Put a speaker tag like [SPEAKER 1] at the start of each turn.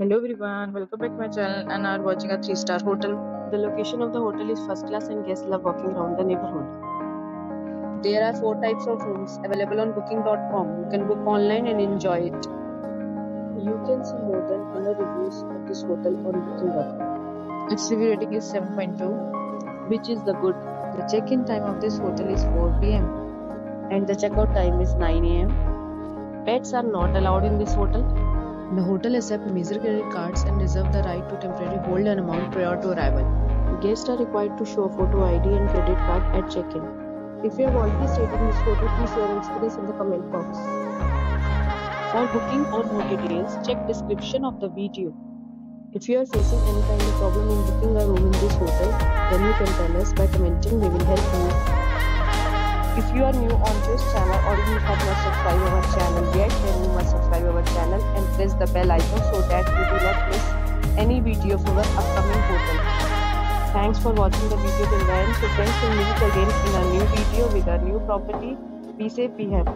[SPEAKER 1] Hello everyone, welcome back to my channel and are watching a 3-star hotel.
[SPEAKER 2] The location of the hotel is first class and guests love walking around the neighborhood.
[SPEAKER 1] There are 4 types of rooms available on booking.com. You can book online and enjoy it.
[SPEAKER 2] You can see more than 100 reviews of this hotel on booking.com.
[SPEAKER 1] Its review rating is 7.2.
[SPEAKER 2] Which is the good.
[SPEAKER 1] The check-in time of this hotel is 4 pm.
[SPEAKER 2] And the checkout time is 9 am. Pets are not allowed in this hotel.
[SPEAKER 1] The hotel accepts major credit cards and reserves the right to temporarily hold an amount prior to arrival.
[SPEAKER 2] Guests are required to show photo ID and credit card at check-in. If you have already stayed in this hotel, please share your experience in the comment box. For booking or more details, check description of the video. If you are facing any kind of problem in booking a room in this hotel, then you can tell us by commenting. We will help you. If you are new on this channel or you have not subscribed our channel subscribe our channel and press the bell icon so that you do not miss any video of our upcoming portal. Thanks for watching the video till the end. So friends, will meet again in a new video with a new property. Be safe, be happy.